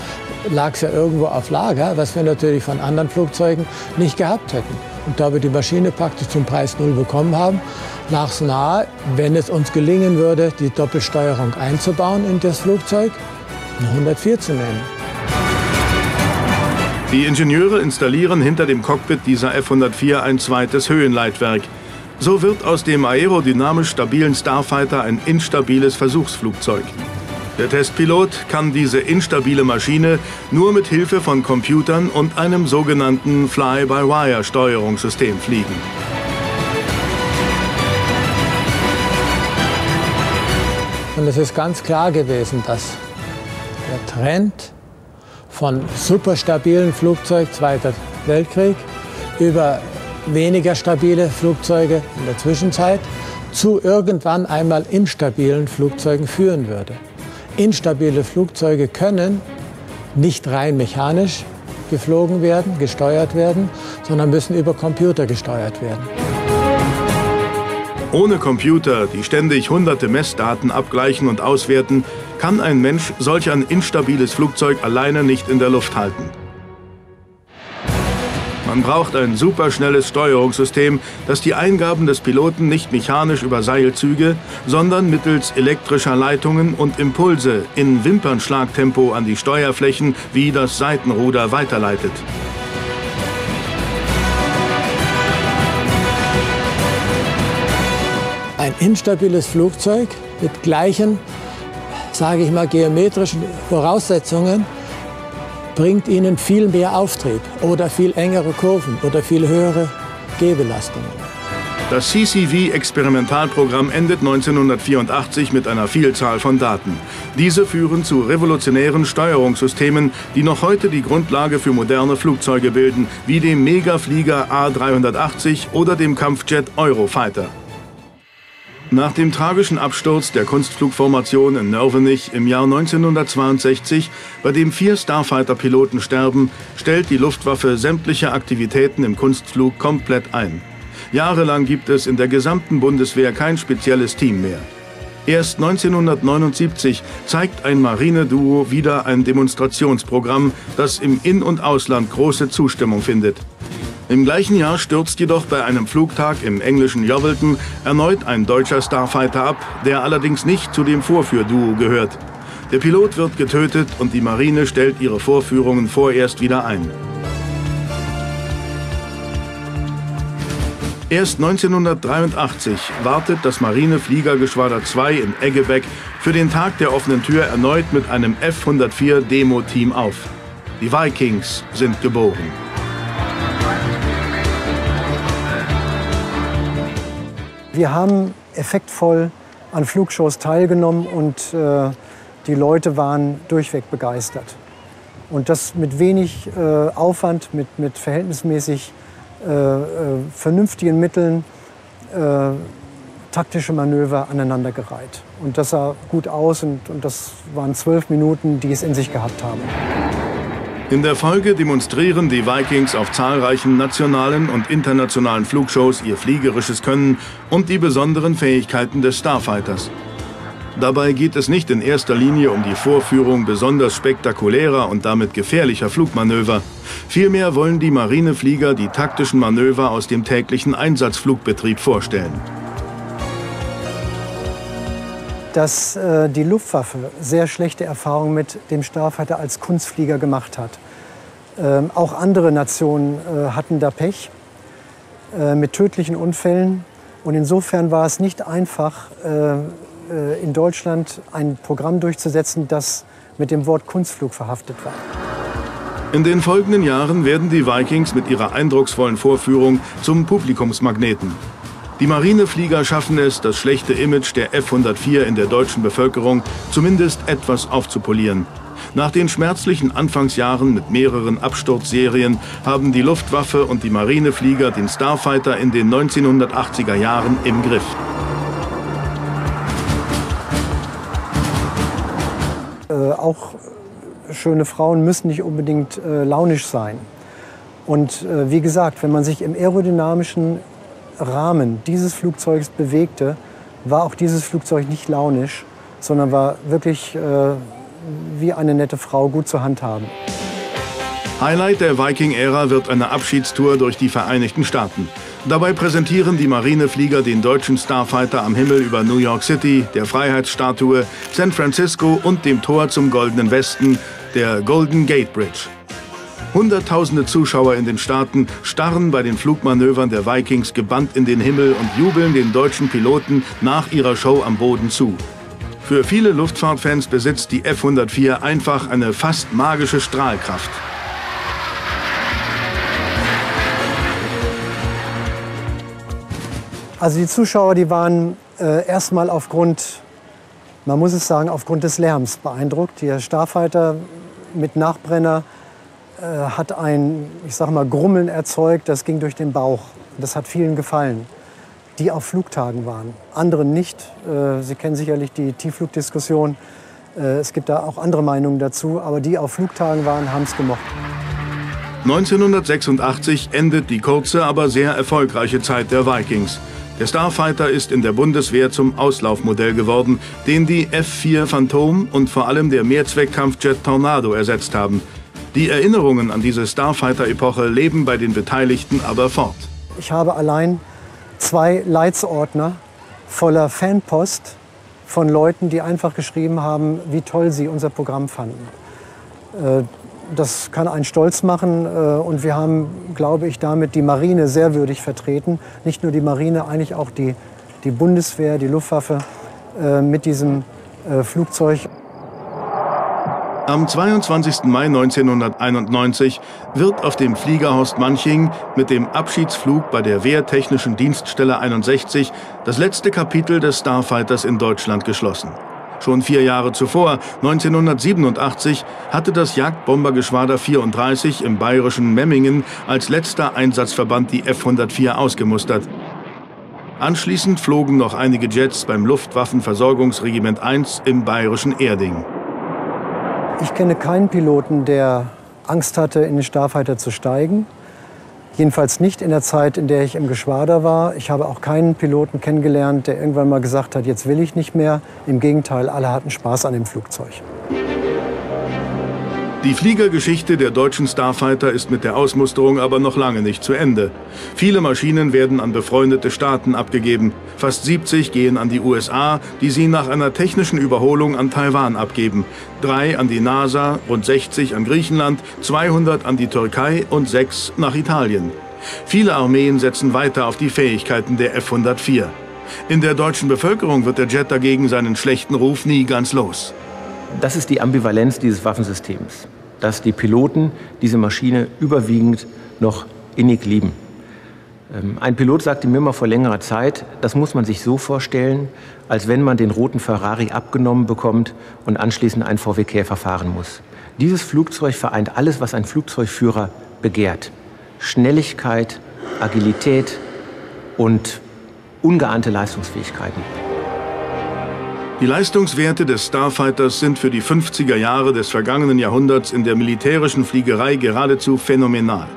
lag es ja irgendwo auf Lager, was wir natürlich von anderen Flugzeugen nicht gehabt hätten. Und da wir die Maschine praktisch zum Preis null bekommen haben, lag es nahe, wenn es uns gelingen würde, die Doppelsteuerung einzubauen in das Flugzeug, eine 104 zu nehmen. Die Ingenieure installieren hinter dem Cockpit dieser F-104 ein zweites Höhenleitwerk. So wird aus dem aerodynamisch stabilen Starfighter ein instabiles Versuchsflugzeug. Der Testpilot kann diese instabile Maschine nur mit Hilfe von Computern und einem sogenannten Fly-by-Wire-Steuerungssystem fliegen. Und es ist ganz klar gewesen, dass der Trend von superstabilen Flugzeug Zweiter Weltkrieg über weniger stabile Flugzeuge in der Zwischenzeit zu irgendwann einmal instabilen Flugzeugen führen würde. Instabile Flugzeuge können nicht rein mechanisch geflogen werden, gesteuert werden, sondern müssen über Computer gesteuert werden. Ohne Computer, die ständig hunderte Messdaten abgleichen und auswerten, kann ein Mensch solch ein instabiles Flugzeug alleine nicht in der Luft halten. Man braucht ein superschnelles Steuerungssystem, das die Eingaben des Piloten nicht mechanisch über Seilzüge, sondern mittels elektrischer Leitungen und Impulse in Wimpernschlagtempo an die Steuerflächen wie das Seitenruder weiterleitet. Ein instabiles Flugzeug mit gleichen, sage ich mal, geometrischen Voraussetzungen bringt ihnen viel mehr Auftrieb oder viel engere Kurven oder viel höhere Gehbelastungen. Das CCV-Experimentalprogramm endet 1984 mit einer Vielzahl von Daten. Diese führen zu revolutionären Steuerungssystemen, die noch heute die Grundlage für moderne Flugzeuge bilden, wie dem Megaflieger A380 oder dem Kampfjet Eurofighter. Nach dem tragischen Absturz der Kunstflugformation in Nörvenich im Jahr 1962, bei dem vier Starfighter-Piloten sterben, stellt die Luftwaffe sämtliche Aktivitäten im Kunstflug komplett ein. Jahrelang gibt es in der gesamten Bundeswehr kein spezielles Team mehr. Erst 1979 zeigt ein Marineduo wieder ein Demonstrationsprogramm, das im In- und Ausland große Zustimmung findet. Im gleichen Jahr stürzt jedoch bei einem Flugtag im englischen Jovelton erneut ein deutscher Starfighter ab, der allerdings nicht zu dem Vorführduo gehört. Der Pilot wird getötet und die Marine stellt ihre Vorführungen vorerst wieder ein. Erst 1983 wartet das Marinefliegergeschwader 2 in Eggebeck für den Tag der offenen Tür erneut mit einem F-104 Demo-Team auf. Die Vikings sind geboren. Wir haben effektvoll an Flugshows teilgenommen und äh, die Leute waren durchweg begeistert. Und das mit wenig äh, Aufwand, mit, mit verhältnismäßig äh, äh, vernünftigen Mitteln äh, taktische Manöver aneinandergereiht. Und das sah gut aus und, und das waren zwölf Minuten, die es in sich gehabt haben. In der Folge demonstrieren die Vikings auf zahlreichen nationalen und internationalen Flugshows ihr fliegerisches Können und die besonderen Fähigkeiten des Starfighters. Dabei geht es nicht in erster Linie um die Vorführung besonders spektakulärer und damit gefährlicher Flugmanöver. Vielmehr wollen die Marineflieger die taktischen Manöver aus dem täglichen Einsatzflugbetrieb vorstellen. Dass äh, die Luftwaffe sehr schlechte Erfahrungen mit dem Starfighter als Kunstflieger gemacht hat. Ähm, auch andere Nationen äh, hatten da Pech äh, mit tödlichen Unfällen. Und insofern war es nicht einfach, äh, äh, in Deutschland ein Programm durchzusetzen, das mit dem Wort Kunstflug verhaftet war. In den folgenden Jahren werden die Vikings mit ihrer eindrucksvollen Vorführung zum Publikumsmagneten. Die Marineflieger schaffen es, das schlechte Image der F-104 in der deutschen Bevölkerung zumindest etwas aufzupolieren. Nach den schmerzlichen Anfangsjahren mit mehreren Absturzserien haben die Luftwaffe und die Marineflieger den Starfighter in den 1980er Jahren im Griff. Äh, auch schöne Frauen müssen nicht unbedingt äh, launisch sein. Und äh, wie gesagt, wenn man sich im aerodynamischen Rahmen dieses Flugzeugs bewegte, war auch dieses Flugzeug nicht launisch, sondern war wirklich äh, wie eine nette Frau gut zu handhaben. Highlight der Viking-Ära wird eine Abschiedstour durch die Vereinigten Staaten. Dabei präsentieren die Marineflieger den deutschen Starfighter am Himmel über New York City, der Freiheitsstatue, San Francisco und dem Tor zum Goldenen Westen, der Golden Gate Bridge. Hunderttausende Zuschauer in den Staaten starren bei den Flugmanövern der Vikings gebannt in den Himmel und jubeln den deutschen Piloten nach ihrer Show am Boden zu. Für viele Luftfahrtfans besitzt die F-104 einfach eine fast magische Strahlkraft. Also die Zuschauer, die waren äh, erstmal aufgrund, man muss es sagen, aufgrund des Lärms beeindruckt. Der Starfighter mit Nachbrenner äh, hat ein, ich sag mal, Grummeln erzeugt, das ging durch den Bauch. Das hat vielen gefallen, die auf Flugtagen waren. Anderen nicht. Äh, Sie kennen sicherlich die Tiefflugdiskussion. Äh, es gibt da auch andere Meinungen dazu, aber die auf Flugtagen waren, haben es gemocht. 1986 endet die kurze, aber sehr erfolgreiche Zeit der Vikings. Der Starfighter ist in der Bundeswehr zum Auslaufmodell geworden, den die F-4 Phantom und vor allem der Mehrzweckkampfjet Tornado ersetzt haben. Die Erinnerungen an diese Starfighter-Epoche leben bei den Beteiligten aber fort. Ich habe allein zwei Leitsordner voller Fanpost von Leuten, die einfach geschrieben haben, wie toll sie unser Programm fanden. Äh, das kann einen stolz machen. Äh, und wir haben, glaube ich, damit die Marine sehr würdig vertreten. Nicht nur die Marine, eigentlich auch die, die Bundeswehr, die Luftwaffe äh, mit diesem Flugzeug. Am 22. Mai 1991 wird auf dem Flieger Horst Manching mit dem Abschiedsflug bei der Wehrtechnischen Dienststelle 61 das letzte Kapitel des Starfighters in Deutschland geschlossen. Schon vier Jahre zuvor, 1987, hatte das Jagdbombergeschwader 34 im bayerischen Memmingen als letzter Einsatzverband die F-104 ausgemustert. Anschließend flogen noch einige Jets beim Luftwaffenversorgungsregiment 1 im bayerischen Erding. Ich kenne keinen Piloten, der Angst hatte, in den Starfighter zu steigen. Jedenfalls nicht in der Zeit, in der ich im Geschwader war. Ich habe auch keinen Piloten kennengelernt, der irgendwann mal gesagt hat, jetzt will ich nicht mehr. Im Gegenteil, alle hatten Spaß an dem Flugzeug. Die Fliegergeschichte der deutschen Starfighter ist mit der Ausmusterung aber noch lange nicht zu Ende. Viele Maschinen werden an befreundete Staaten abgegeben. Fast 70 gehen an die USA, die sie nach einer technischen Überholung an Taiwan abgeben. Drei an die NASA, rund 60 an Griechenland, 200 an die Türkei und sechs nach Italien. Viele Armeen setzen weiter auf die Fähigkeiten der F-104. In der deutschen Bevölkerung wird der Jet dagegen seinen schlechten Ruf nie ganz los. Das ist die Ambivalenz dieses Waffensystems, dass die Piloten diese Maschine überwiegend noch innig lieben. Ähm, ein Pilot sagte mir mal vor längerer Zeit, das muss man sich so vorstellen, als wenn man den roten Ferrari abgenommen bekommt und anschließend einen VW Käfer fahren muss. Dieses Flugzeug vereint alles, was ein Flugzeugführer begehrt. Schnelligkeit, Agilität und ungeahnte Leistungsfähigkeiten. Die Leistungswerte des Starfighters sind für die 50er Jahre des vergangenen Jahrhunderts in der militärischen Fliegerei geradezu phänomenal.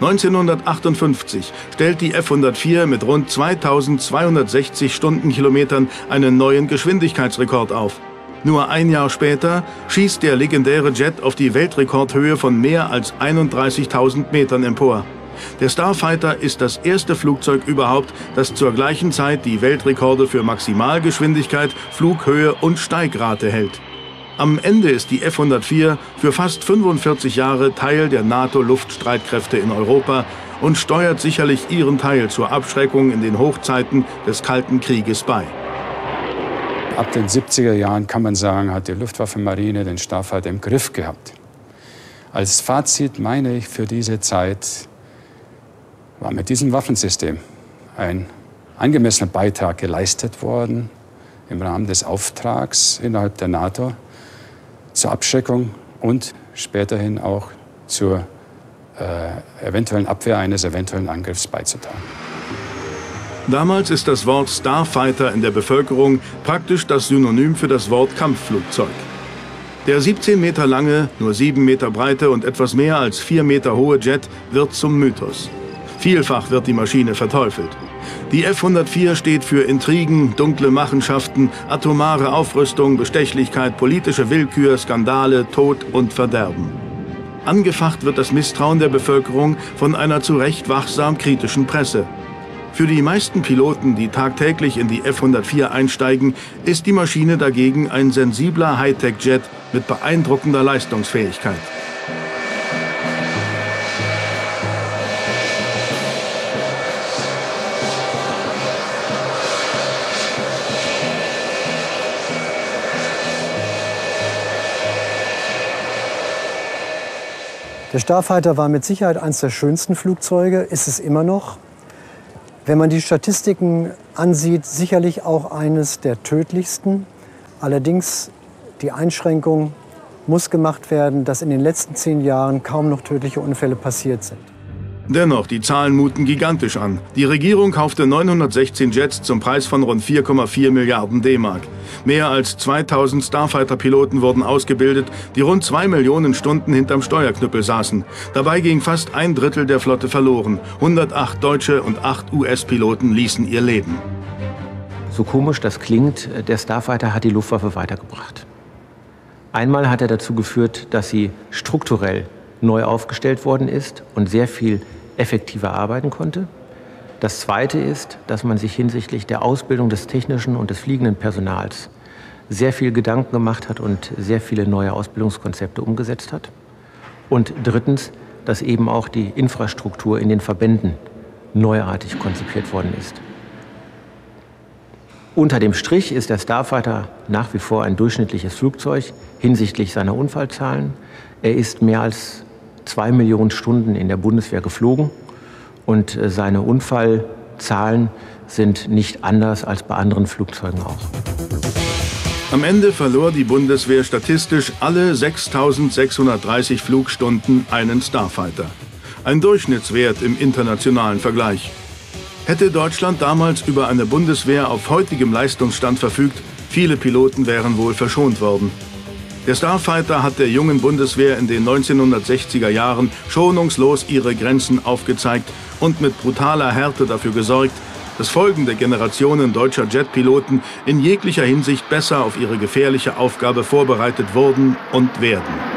1958 stellt die F-104 mit rund 2260 Stundenkilometern einen neuen Geschwindigkeitsrekord auf. Nur ein Jahr später schießt der legendäre Jet auf die Weltrekordhöhe von mehr als 31.000 Metern empor. Der Starfighter ist das erste Flugzeug überhaupt, das zur gleichen Zeit die Weltrekorde für Maximalgeschwindigkeit, Flughöhe und Steigrate hält. Am Ende ist die F-104 für fast 45 Jahre Teil der NATO-Luftstreitkräfte in Europa und steuert sicherlich ihren Teil zur Abschreckung in den Hochzeiten des Kalten Krieges bei. Ab den 70er Jahren kann man sagen, hat die Luftwaffenmarine den Starfighter im Griff gehabt. Als Fazit meine ich für diese Zeit, war mit diesem Waffensystem ein angemessener Beitrag geleistet worden im Rahmen des Auftrags innerhalb der NATO zur Abschreckung und späterhin auch zur äh, eventuellen Abwehr eines eventuellen Angriffs beizutragen. Damals ist das Wort Starfighter in der Bevölkerung praktisch das Synonym für das Wort Kampfflugzeug. Der 17 Meter lange, nur 7 Meter breite und etwas mehr als 4 Meter hohe Jet wird zum Mythos. Vielfach wird die Maschine verteufelt. Die F-104 steht für Intrigen, dunkle Machenschaften, atomare Aufrüstung, Bestechlichkeit, politische Willkür, Skandale, Tod und Verderben. Angefacht wird das Misstrauen der Bevölkerung von einer zu Recht wachsam kritischen Presse. Für die meisten Piloten, die tagtäglich in die F-104 einsteigen, ist die Maschine dagegen ein sensibler Hightech-Jet mit beeindruckender Leistungsfähigkeit. Der Starfighter war mit Sicherheit eines der schönsten Flugzeuge, ist es immer noch. Wenn man die Statistiken ansieht, sicherlich auch eines der tödlichsten. Allerdings die Einschränkung muss gemacht werden, dass in den letzten zehn Jahren kaum noch tödliche Unfälle passiert sind. Dennoch, die Zahlen muten gigantisch an. Die Regierung kaufte 916 Jets zum Preis von rund 4,4 Milliarden D-Mark. Mehr als 2000 Starfighter-Piloten wurden ausgebildet, die rund zwei Millionen Stunden hinterm Steuerknüppel saßen. Dabei ging fast ein Drittel der Flotte verloren. 108 deutsche und 8 US-Piloten ließen ihr Leben. So komisch das klingt, der Starfighter hat die Luftwaffe weitergebracht. Einmal hat er dazu geführt, dass sie strukturell neu aufgestellt worden ist und sehr viel effektiver arbeiten konnte. Das Zweite ist, dass man sich hinsichtlich der Ausbildung des technischen und des fliegenden Personals sehr viel Gedanken gemacht hat und sehr viele neue Ausbildungskonzepte umgesetzt hat. Und drittens, dass eben auch die Infrastruktur in den Verbänden neuartig konzipiert worden ist. Unter dem Strich ist der Starfighter nach wie vor ein durchschnittliches Flugzeug hinsichtlich seiner Unfallzahlen. Er ist mehr als zwei Millionen Stunden in der Bundeswehr geflogen und äh, seine Unfallzahlen sind nicht anders als bei anderen Flugzeugen auch. Am Ende verlor die Bundeswehr statistisch alle 6630 Flugstunden einen Starfighter. Ein Durchschnittswert im internationalen Vergleich. Hätte Deutschland damals über eine Bundeswehr auf heutigem Leistungsstand verfügt, viele Piloten wären wohl verschont worden. Der Starfighter hat der jungen Bundeswehr in den 1960er Jahren schonungslos ihre Grenzen aufgezeigt und mit brutaler Härte dafür gesorgt, dass folgende Generationen deutscher Jetpiloten in jeglicher Hinsicht besser auf ihre gefährliche Aufgabe vorbereitet wurden und werden.